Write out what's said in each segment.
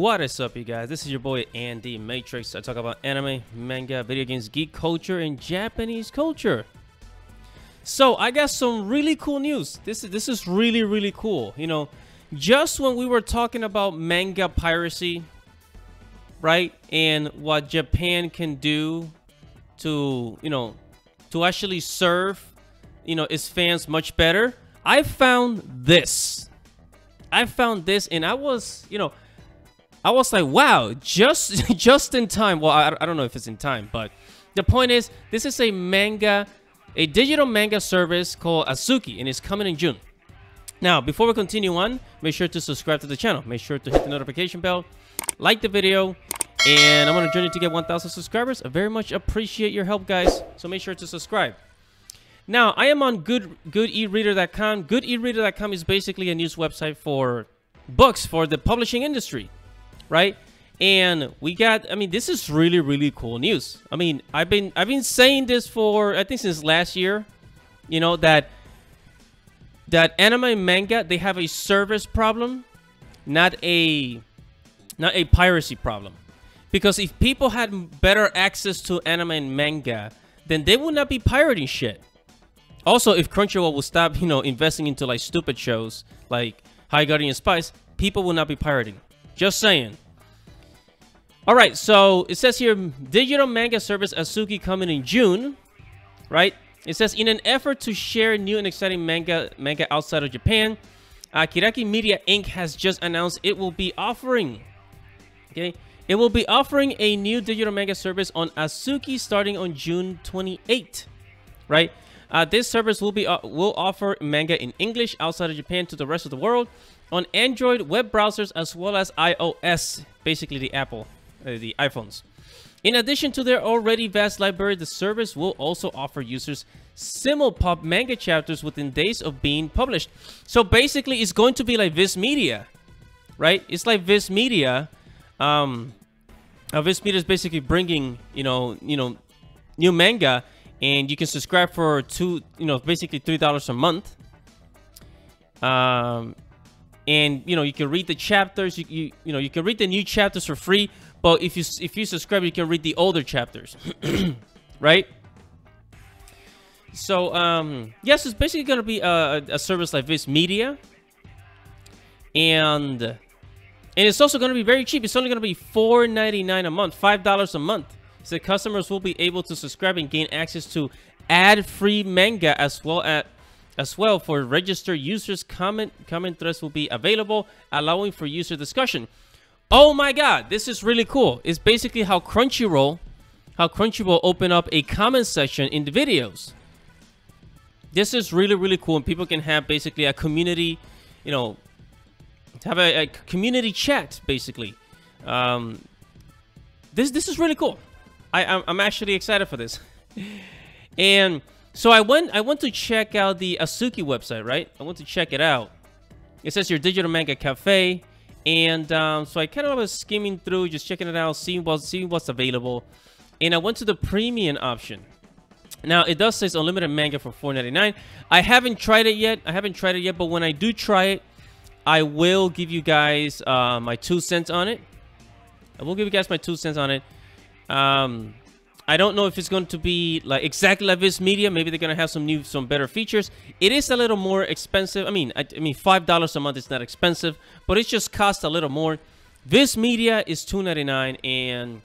What is up, you guys? This is your boy Andy Matrix. I talk about anime, manga, video games, geek culture, and Japanese culture. So I got some really cool news. This is this is really really cool. You know, just when we were talking about manga piracy, right, and what Japan can do to you know to actually serve you know its fans much better, I found this. I found this, and I was you know I was like, wow, just just in time. Well, I, I don't know if it's in time, but the point is, this is a manga, a digital manga service called Azuki, and it's coming in June. Now, before we continue on, make sure to subscribe to the channel. Make sure to hit the notification bell, like the video, and I'm on a journey to get 1,000 subscribers. I very much appreciate your help, guys. So make sure to subscribe. Now, I am on good goodereader.com. Goodereader.com is basically a news website for books for the publishing industry right? And we got I mean this is really really cool news. I mean, I've been I've been saying this for I think since last year, you know that that anime and manga they have a service problem, not a not a piracy problem. Because if people had better access to anime and manga, then they would not be pirating shit. Also, if Crunchyroll will stop, you know, investing into like stupid shows like High Guardian Spice, people will not be pirating. Just saying. All right, so it says here, digital manga service Azuki coming in June, right? It says, in an effort to share new and exciting manga manga outside of Japan, uh, Kiraki Media Inc. has just announced it will be offering, okay, it will be offering a new digital manga service on Azuki starting on June 28, right? Uh, this service will be uh, will offer manga in English outside of Japan to the rest of the world on Android web browsers as well as iOS, basically the Apple, uh, the iPhones. In addition to their already vast library, the service will also offer users simulpub manga chapters within days of being published. So basically, it's going to be like Viz Media, right? It's like Viz Media. Um, uh, Viz Media is basically bringing, you know, you know, new manga, and you can subscribe for two, you know, basically three dollars a month. Um, and you know you can read the chapters. You, you you know you can read the new chapters for free but if you if you subscribe you can read the older chapters right? So um yes it's basically to be a, a service like Viz Media. And and it's also to be very cheap. It's only to be $4.99 a month five dollars a month so customers will be able to subscribe and gain access to ad-free manga as well as as well, for registered users, comment comment threads will be available, allowing for user discussion. Oh my god, this is really cool. It's basically how Crunchyroll, how Crunchyroll open up a comment section in the videos. This is really, really cool, and people can have basically a community, you know, have a, a community chat, basically. Um, this this is really cool. I I'm, actually excited for this, and so I went I went to check out the Azuki website, right? I went to check it out. It says your digital manga cafe. And um, so I kind of was skimming through, just checking it out, seeing what's seeing what's available. And I went to the premium option. Now it does say it's unlimited manga for $4.99. I haven't tried it yet. I haven't tried it yet, but when I do try it, I will give you guys uh, my two cents on it. I will give you guys my two cents on it. Um, I don't know if it's going to be like exactly like Viz Media. Maybe they're gonna have some new, some better features. It is a little more expensive. I mean, I, I mean, five dollars a month is not expensive, but it just costs a little more. Viz Media is two ninety nine, and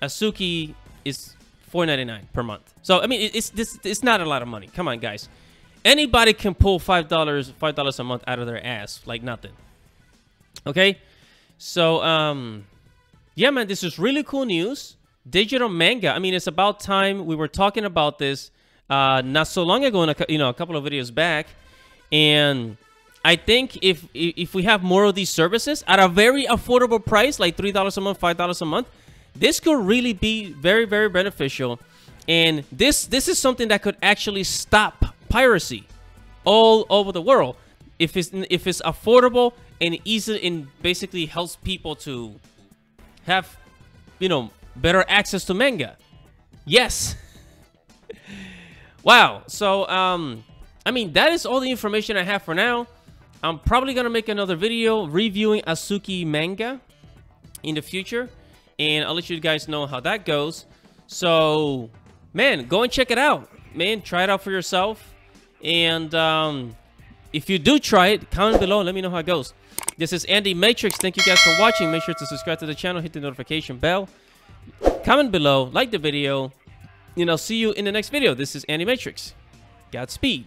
Azuki is four ninety nine per month. So I mean, it's this it's not a lot of money. Come on, guys. Anybody can pull five dollars five dollars a month out of their ass like nothing. Okay, so um, yeah, man, this is really cool news digital manga. I mean, it's about time we were talking about this uh, not so long ago, in a, you know, a couple of videos back, and I think if if we have more of these services at a very affordable price, like three dollars a month, five dollars a month, this could really be very very beneficial, and this this is something that could actually stop piracy all over the world. If it's if it's affordable and easy and basically helps people to have you know better access to manga. Yes. wow. So, um, I mean, that is all the information I have for now. I'm probably going to make another video reviewing Azuki manga. in the future, and I'll let you guys know how that goes. So, man, go and check it out, man. Try it out for yourself, and um, if you do try it, comment below. Let me know how it goes. This is Andy Matrix. Thank you guys for watching. Make sure to subscribe to the channel, hit the notification bell, comment below, like the video, and I'll see you in the next video. This is Andy Matrix. Godspeed.